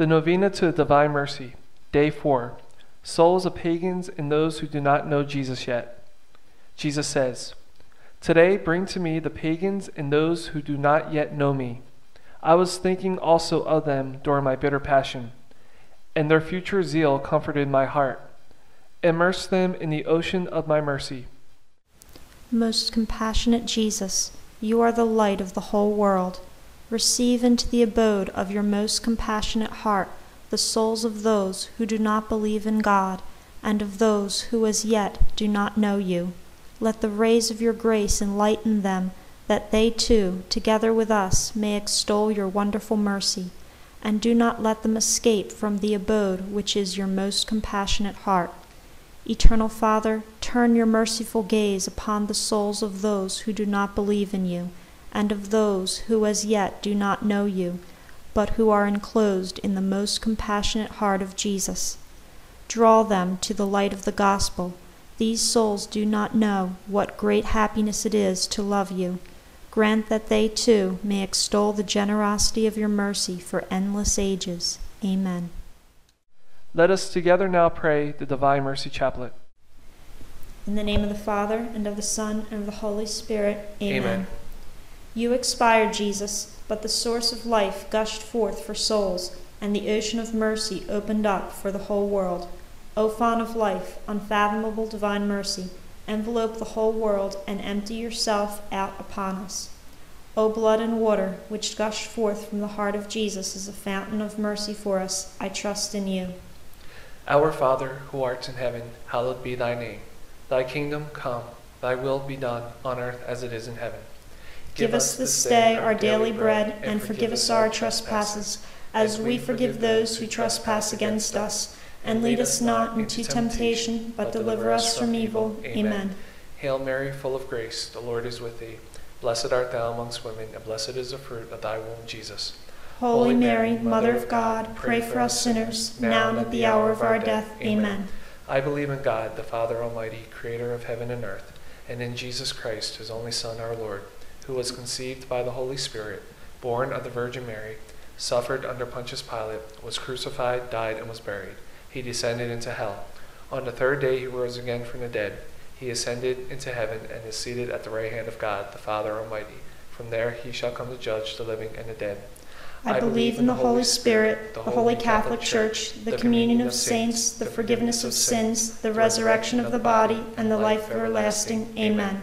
The Novena to the Divine Mercy, Day 4 Souls of Pagans and Those Who Do Not Know Jesus Yet. Jesus says, Today bring to me the pagans and those who do not yet know me. I was thinking also of them during my bitter passion, and their future zeal comforted my heart. Immerse them in the ocean of my mercy. Most compassionate Jesus, you are the light of the whole world. Receive into the abode of your most compassionate heart the souls of those who do not believe in God and of those who as yet do not know you. Let the rays of your grace enlighten them, that they too, together with us, may extol your wonderful mercy. And do not let them escape from the abode which is your most compassionate heart. Eternal Father, turn your merciful gaze upon the souls of those who do not believe in you, and of those who as yet do not know you, but who are enclosed in the most compassionate heart of Jesus. Draw them to the light of the gospel. These souls do not know what great happiness it is to love you. Grant that they too may extol the generosity of your mercy for endless ages. Amen. Let us together now pray the Divine Mercy Chaplet. In the name of the Father, and of the Son, and of the Holy Spirit. Amen. Amen. You expired, Jesus, but the source of life gushed forth for souls, and the ocean of mercy opened up for the whole world. O font of life, unfathomable divine mercy, envelope the whole world and empty yourself out upon us. O blood and water, which gushed forth from the heart of Jesus as a fountain of mercy for us, I trust in you. Our Father, who art in heaven, hallowed be thy name. Thy kingdom come, thy will be done, on earth as it is in heaven. Give us this day our daily bread, and forgive us our trespasses, as we forgive those who trespass against us. And lead us not into temptation, but deliver us from evil. Amen. Hail Mary, full of grace, the Lord is with thee. Blessed art thou amongst women, and blessed is the fruit of thy womb, Jesus. Holy Mary, Mother of God, pray for us sinners, now and at the hour of our death. Amen. I believe in God, the Father Almighty, creator of heaven and earth, and in Jesus Christ, his only Son, our Lord, who was conceived by the Holy Spirit, born of the Virgin Mary, suffered under Pontius Pilate, was crucified, died, and was buried. He descended into hell. On the third day he rose again from the dead. He ascended into heaven and is seated at the right hand of God, the Father Almighty. From there he shall come to judge the living and the dead. I believe in the Holy Spirit, the Holy Catholic Church, the communion of saints, the forgiveness of sins, the resurrection of the body, and the life everlasting. Amen.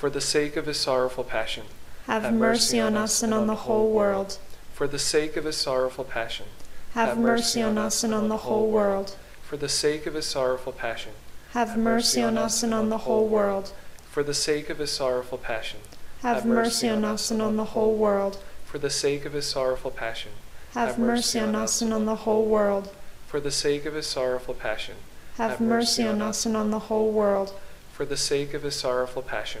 For the sake of his sorrowful passion, Have mercy on us and on the whole world. for the sake of his sorrowful passion, Have mercy on us and on the whole world. for the sake of his sorrowful passion, Have mercy on us and on the whole world. for the sake of his sorrowful passion, Have mercy on us and on the whole world. for the sake of his sorrowful passion, Have mercy on us and on the whole world. for the sake of his sorrowful passion, Have mercy on us and on the whole world. for the sake of his sorrowful passion,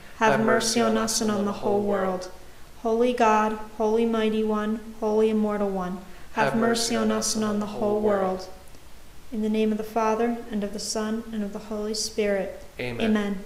have mercy on us and on the whole world. Holy God, Holy Mighty One, Holy Immortal One, have mercy on us and on the whole world. In the name of the Father, and of the Son, and of the Holy Spirit. Amen. Amen.